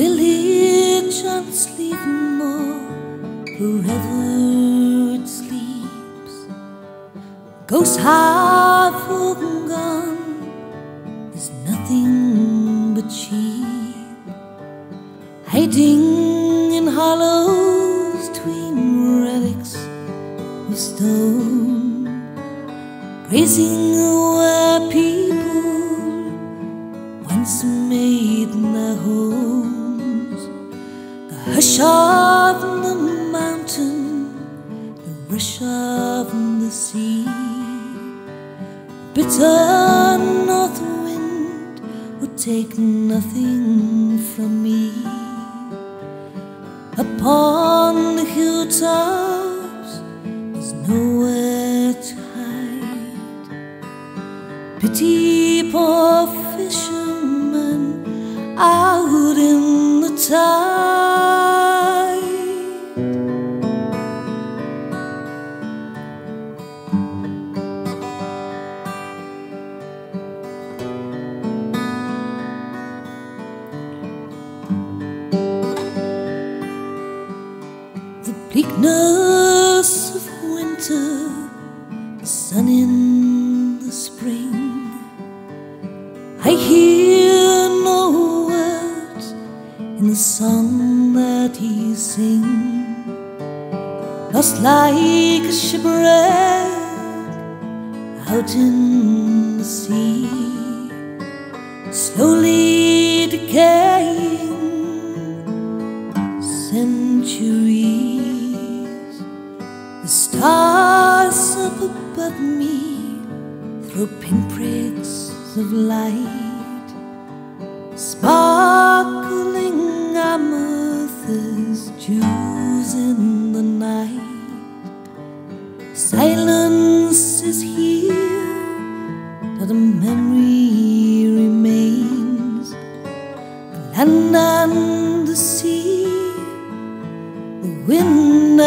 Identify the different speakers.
Speaker 1: village on Slievemore, wherever it sleeps, ghosts have gone. There's nothing but sheep hiding in hollows between relics of stone, grazing where people once made their homes. Hush of the mountain, the rush of the sea, bitter north wind would take nothing from me. Upon the hilltops, there's nowhere to hide. Pity poor fishermen out in Bleakness of winter, sun in the spring. I hear no words in the song that he sings. Lost like a shipwreck out in the sea, slowly decaying centuries. Above me throw pinpricks of light, sparkling amethyst dews in the night. Silence is here, but a memory remains. The land and the sea, the wind